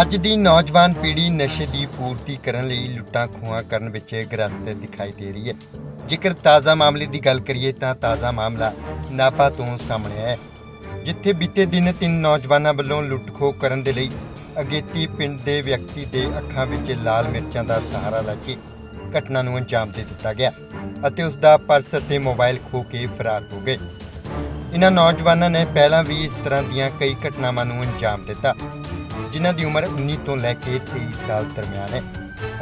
ਅੱਜ ਦੀ ਨੌਜਵਾਨ ਪੀੜ੍ਹੀ ਨਸ਼ੇ ਦੀ ਪੂਰਤੀ ਕਰਨ ਲਈ ਲੁੱਟਾਂ ਖੋਹਾਂ ਕਰਨ ਵਿੱਚ ਗ੍ਰਸਤ ਦਿਖਾਈ ਦੇ ਰਹੀ ਹੈ। ਜੇਕਰ ਤਾਜ਼ਾ ਮਾਮਲੇ ਦੀ ਗੱਲ ਕਰੀਏ ਤਾਂ ਤਾਜ਼ਾ ਮਾਮਲਾ ਨਾਪਾ ਤੋਂ ਸਾਹਮਣੇ ਆਇਆ ਜਿੱਥੇ ਬੀਤੇ ਦਿਨ ਤਿੰਨ ਨੌਜਵਾਨਾਂ ਵੱਲੋਂ ਲੁੱਟ-ਖੋਹ ਕਰਨ ਦੇ ਲਈ ਅਗੇਤੀ ਪਿੰਡ ਦੇ ਵਿਅਕਤੀ ਦੇ ਅੱਖਾਂ ਵਿੱਚ ਲਾਲ ਮਿਰਚਾਂ ਦਾ ਸਹਾਰਾ ਲੈ ਕੇ ਘਟਨਾ ਨੂੰ ਅੰਜਾਮ ਦੇ ਦਿੱਤਾ ਗਿਆ ਅਤੇ ਉਸ ਦਾ ਪਰਸ ਅਤੇ ਮੋਬਾਈਲ ਖੋਹ ਕੇ ਫਰਾਰ ਹੋ ਗਏ। ਇਹਨਾਂ ਨੌਜਵਾਨਾਂ ਨੇ ਪਹਿਲਾਂ ਵੀ ਇਸ ਤਰ੍ਹਾਂ ਦੀਆਂ ਕਈ ਘਟਨਾਵਾਂ ਨੂੰ ਅੰਜਾਮ ਦਿੱਤਾ। ਜਿਨ੍ਹਾਂ ਦੀ ਉਮਰ 19 ਤੋਂ ਲੈ ਕੇ 23 ਸਾਲ ਦਰਮਿਆਨ ਹੈ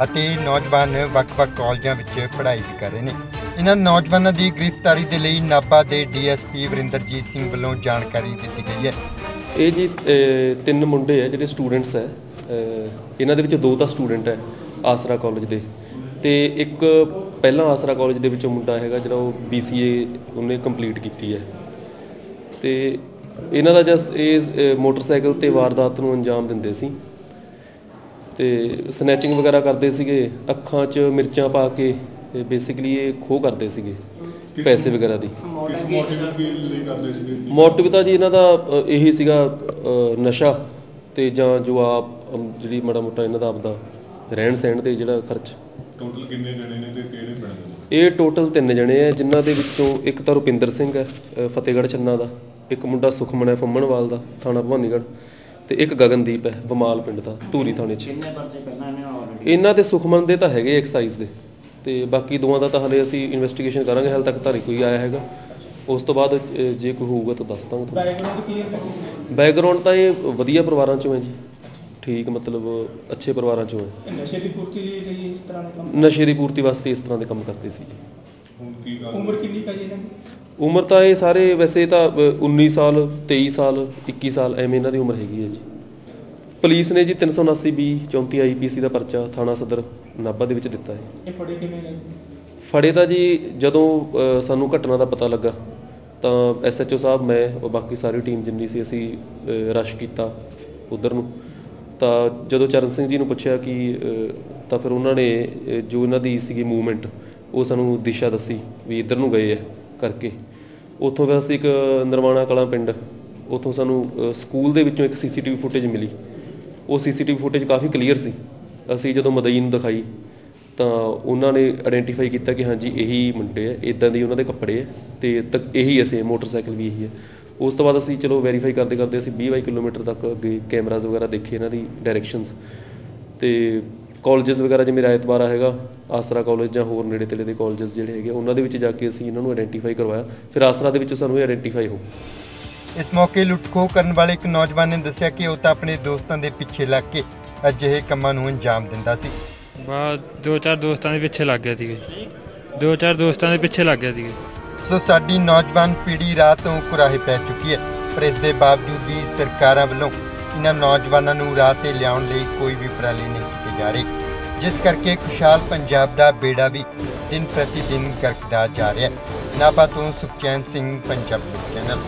ਅਤੇ ਨੌਜਵਾਨ ਵੱਖ-ਵੱਖ ਕਾਲਜਾਂ ਵਿੱਚ ਪੜ੍ਹਾਈ ਵੀ ਕਰ ਰਹੇ ਨੇ। ਇਹਨਾਂ ਨੌਜਵਾਨਾਂ ਦੀ ਗ੍ਰਿਫਤਾਰੀ ਦੇ ਲਈ ਨਾਭਾ ਦੇ ਡੀਐਸਪੀ ਵਰਿੰਦਰਜੀਤ ਸਿੰਘ ਵੱਲੋਂ ਜਾਣਕਾਰੀ ਦਿੱਤੀ ਗਈ ਹੈ। ਇਹ ਜੀ ਤਿੰਨ ਮੁੰਡੇ ਆ ਜਿਹੜੇ ਸਟੂਡੈਂਟਸ ਹੈ ਇਹਨਾਂ ਦੇ ਵਿੱਚ ਦੋ ਤਾਂ ਸਟੂਡੈਂਟ ਹੈ ਆਸਰਾ ਕਾਲਜ ਦੇ। ਤੇ ਇੱਕ ਪਹਿਲਾਂ ਆਸਰਾ ਕਾਲਜ ਦੇ ਵਿੱਚੋਂ ਮੁੰਡਾ ਹੈਗਾ ਜਿਹੜਾ ਉਹ BCA ਉਹਨੇ ਕੰਪਲੀਟ ਕੀਤੀ ਹੈ। ਤੇ ਇਹਨਾਂ ਦਾ ਜਸ ਇਹ ਮੋਟਰਸਾਈਕਲ ਤੇ ਵਾਰਦਾਤ ਨੂੰ ਅੰਜਾਮ ਦਿੰਦੇ ਸੀ। ਤੇ ਸਨੈਚਿੰਗ ਵਗੈਰਾ ਕਰਦੇ ਸੀਗੇ ਅੱਖਾਂ 'ਚ ਮਿਰਚਾਂ ਪਾ ਕੇ ਬੇਸਿਕਲੀ ਇਹ ਖੋਹ ਕਰਦੇ ਸੀਗੇ ਪੈਸੇ ਵਗੈਰਾ ਦੀ। ਮੋਟਿਵ ਤਾਂ ਜੀ ਇਹਨਾਂ ਦਾ ਇਹੀ ਸੀਗਾ ਨਸ਼ਾ ਤੇ ਜਾਂ ਜੋ ਆਪ ਜਿਹੜੀ ਮਾੜਾ ਮੋਟਾ ਇਹਨਾਂ ਦਾ ਆਪਦਾ ਰਹਿਣ ਸਹਿਣ ਤੇ ਜਿਹੜਾ ਖਰਚ। ਟੋਟਲ ਕਿੰਨੇ ਜਣੇ ਨੇ ਤੇ ਕਿਹੜੇ ਪਿੰਡ ਦੇ ਇਹ ਟੋਟਲ ਤਿੰਨ ਜਣੇ ਆ ਜਿਨ੍ਹਾਂ ਦੇ ਵਿੱਚੋਂ ਇੱਕ ਤਾਂ ਰੁਪਿੰਦਰ ਸਿੰਘ ਹੈ ਫਤਿਹਗੜ੍ਹ ਚੰਨਾ ਦਾ। ਇੱਕ ਮੁੰਡਾ ਸੁਖਮਨ ਹੈ ਫੰਮਣਵਾਲ ਦਾ ਥਾਣਾ ਭਵਾਨੀਗੜ੍ਹ ਤੇ ਇੱਕ ਗਗਨਦੀਪ ਹੈ ਬਮਾਲ ਪਿੰਡ ਦਾ ਧੂਰੀ ਥਾਣੇ 'ਚ। ਕਿੰਨੇ ਪਰਚੇ ਪਹਿਲਾਂ ਇਹਨੇ ਆਲਰੇਡੀ ਇਹਨਾਂ ਦੇ ਸੁਖਮਨ ਦੇ ਤਾਂ ਹੈਗੇ ਐਕਸਾਈਜ਼ ਦੇ ਤੇ ਬਾਕੀ ਦੋਵਾਂ ਦਾ ਤਾਂ ਹਲੇ ਅਸੀਂ ਇਨਵੈਸਟੀਗੇਸ਼ਨ ਕਰਾਂਗੇ ਹਾਲੇ ਤੱਕ ਤਾਂ ਨਹੀਂ ਕੋਈ ਆਇਆ ਹੈਗਾ। ਉਸ ਤੋਂ ਬਾਅਦ ਅ, ਜੇ ਕੋਈ ਹੋਊਗਾ ਤਾਂ ਦੱਸ ਦਾਂਗੇ ਤੁਹਾਨੂੰ। ਬੈਕਗ੍ਰਾਉਂਡ ਤਾਂ ਇਹ ਵਧੀਆ ਪਰਿਵਾਰਾਂ ਚੋਂ ਹੈ ਜੀ। ਠੀਕ ਮਤਲਬ ਅੱਛੇ ਪਰਿਵਾਰਾਂ ਚੋਂ ਹੈ। ਇਹ ਨਸ਼ੇ ਦੀ ਪੂਰਤੀ ਲਈ ਇਸ ਤਰ੍ਹਾਂ ਦੇ ਕੰਮ? ਨਸ਼ੇ ਦੀ ਪੂਰਤੀ ਵਾਸਤੇ ਇਸ ਤਰ੍ਹਾਂ ਦੇ ਕੰਮ ਕਰਦੇ ਸੀ। ਜੀ ਹੁਣ ਕੀ ਗੱਲ? ਉਮਰ ਕਿੰਨੀ ਕਾ ਜੀ ਇਹਨਾਂ ਦੀ? ਉਮਰ ਤਾਂ ਇਹ ਸਾਰੇ ਵੈਸੇ ਤਾਂ ਅ, 19 ਸਾਲ 23 ਸਾਲ 21 ਸਾਲ ਐਵੇਂ ਇਹਨਾਂ ਦੀ ਉਮਰ ਹੈਗੀ ਹੈ ਜੀ। ਪੁਲਿਸ ਨੇ ਜੀ 379 ਬੀ 34 ਆਈਪੀਸੀ ਦਾ ਪਰਚਾ ਥਾਣਾ ਸਦਰ ਨਾਭਾ ਦੇ ਵਿੱਚ ਦਿੱਤਾ ਹੈ। ਇਹ ਫੜੇ ਕਿਵੇਂ ਗਏ ਫੜੇ ਤਾਂ ਜੀ ਜਦੋਂ ਸਾਨੂੰ ਘਟਨਾ ਦਾ ਪਤਾ ਲੱਗਾ ਤਾਂ ਐਸਐਚਓ ਸਾਹਿਬ ਮੈਂ ਔਰ ਬਾਕੀ ਸਾਰੀ ਟੀਮ ਜਿੰਨੀ ਸੀ ਅਸੀਂ ਰਸ਼ ਕੀਤਾ ਉਧਰ ਨੂੰ। ਤਾਂ ਜਦੋਂ ਚਰਨ ਸਿੰਘ ਜੀ ਨੂੰ ਪੁੱਛਿਆ ਕਿ ਤਾਂ ਫਿਰ ਉਹਨਾਂ ਨੇ ਜੋ ਇਹਨਾਂ ਦੀ ਸੀਗੀ ਮੂਵਮੈਂਟ ਉਹ ਸਾਨੂੰ ਦਿਸ਼ਾ ਦੱਸੀ ਵੀ ਇੱਧਰ ਨੂੰ ਗਏ ਆ ਕਰਕੇ। ਉੱਥੋਂ ਫਿਰ ਅਸੀਂ ਇੱਕ ਨਿਰਵਾਣਾ ਕਲਾਂ ਪਿੰਡ, ਉੱਥੋਂ ਸਾਨੂੰ ਸਕੂਲ ਦੇ ਵਿੱਚੋਂ ਇੱਕ ਸੀਸੀਟੀਵੀ ਫੁਟੇਜ ਮਿਲੀ। ਉਹ ਸੀਸੀਟੀਵੀ ਫੁਟੇਜ ਕਾਫੀ ਕਲੀਅਰ ਸੀ। ਅਸੀਂ ਜਦੋਂ ਮਦਈ ਨੂੰ ਦਿਖਾਈ, ਤਾਂ ਉਹਨਾਂ ਨੇ ਆਇਡੈਂਟੀਫਾਈ ਕੀਤਾ ਕਿ ਹਾਂਜੀ, ਇਹੀ ਮੁੰਡੇ ਆ ਇਦਾਂ ਦੀ ਉਹਨਾਂ ਦੇ ਕੱਪੜੇ ਆ ਤੇ ਤੱਕ ਇਹੀ ਅਸੀਂ ਮੋਟਰਸਾਈਕਲ ਵੀ ਇਹੀ ਹੈ ਉਸ ਤੋਂ ਬਾਅਦ ਅਸੀਂ ਚਲੋ ਵੈਰੀਫਾਈ ਕਰਦੇ ਕਰਦੇ ਅਸੀਂ 20 22 ਕਿਲੋਮੀਟਰ ਤੱਕ ਅੱਗੇ ਕੈਮਰਾਜ਼ ਵਗੈਰਾ ਦੇਖੇ ਇਹਨਾਂ ਦੀ ਡਾਇਰੈਕਸ਼ਨਸ ਤੇ ਕਾਲਜਸ ਵਗੈਰਾ ਜਿਵੇਂ ਰਾਇਤਵਾਰਾ ਹੈਗਾ ਆਸਰਾ ਕਾਲਜ ਜਾਂ ਹੋਰ ਨੇੜੇ ਤੇੜੇ ਦੇ ਕਾਲਜਸ ਜਿਹੜੇ ਹੈਗੇ ਉਹਨਾਂ ਦੇ ਵਿੱਚ ਜਾ ਕੇ ਅਸੀਂ ਇਹਨਾਂ ਨੂੰ ਆਇਡੈਂਟੀਫਾਈ ਕਰਵਾਇਆ। ਫਿਰ ਆਸਰਾ ਦੇ ਵਿੱਚ ਸਾਨੂੰ ਇਹ ਆਇਡੈਂਟੀਫਾਈ ਹੋ ਇਸ ਮੌਕੇ ਲੁੱਟ-ਖੋਹ ਕਰਨ ਵਾਲੇ ਇੱਕ ਨੌਜਵਾਨ ਨੇ ਦੱਸਿਆ ਕਿ ਉਹ ਤਾਂ ਆਪਣੇ ਦੋਸਤਾਂ ਦੇ ਪਿੱਛੇ ਲੱਗ ਕੇ ਅਜਿਹੇ ਕੰਮਾਂ ਨੂੰ ਅੰਜਾਮ ਦਿੰਦਾ ਸੀ। ਬਾ ਦੋ ਚਾਰ ਦੋਸਤਾਂ ਦੇ ਪਿੱਛੇ ਲੱਗ ਗਿਆ ਸੀਗੇ ਦੋ ਚਾਰ ਦੋਸਤਾਂ ਦੇ ਪਿੱਛੇ ਲੱਗ ਗਿਆ ਸੀਗੇ। ਸੋ ਸਾਡੀ ਨੌਜਵਾਨ ਪੀੜ੍ਹੀ ਰਾਹ ਤੋਂ ਕੁਰਾਹੇ ਪੈ ਚੁੱਕੀ ਹੈ। ਪਰ ਇਸ ਦੇ ਬਾਵਜੂਦ ਵੀ ਸਰਕਾਰਾਂ ਵੱਲੋਂ ਇਹਨਾਂ ਨੌਜਵਾਨਾਂ ਨੂੰ ਰਾਹ ਤੇ ਲਿਆਉਣ ਲਈ ਕੋਈ ਵੀ ਉਪਰਾਲੇ ਨਹੀਂ ਕੀਤੇ ਜਿਸ ਕਰਕੇ ਖੁਸ਼ਹਾਲ ਪੰਜਾਬ ਦਾ ਬੇੜਾ ਵੀ ਦਿਨ ਪ੍ਰਤੀ ਦਿਨ ਗਰਕਦਾ ਜਾ ਰਿਹਾ ਹੈ। ਨਾਭਾ ਤੋਂ ਸੁਖਚੈਨ ਸਿੰਘ, ਪੰਜਾਬ ਚੈਨਲ।